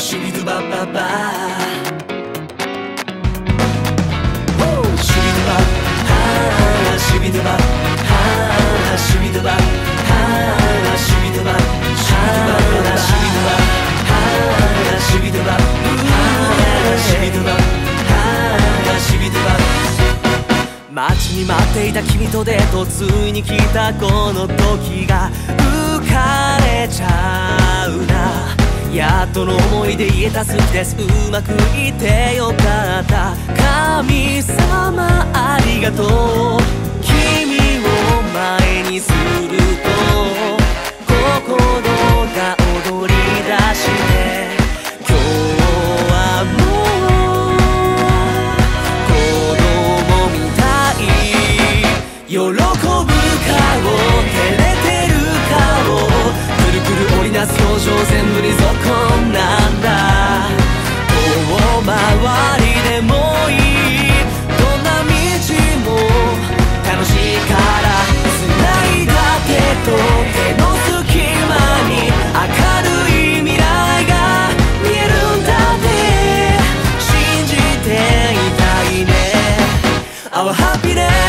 シュビドゥバババシュビドゥバはシュビドゥバはシュビドゥバはシュビドゥバシュビドゥバはシュビドゥバはシュビドゥバはシュビドゥバはシュビドゥバ待ちに待っていた君とデートついに来たこの時が浮かれちゃうやっとの思いで言えた好きです。うまくいってよかった。神様ありがとう。君を前にすると。Our happiness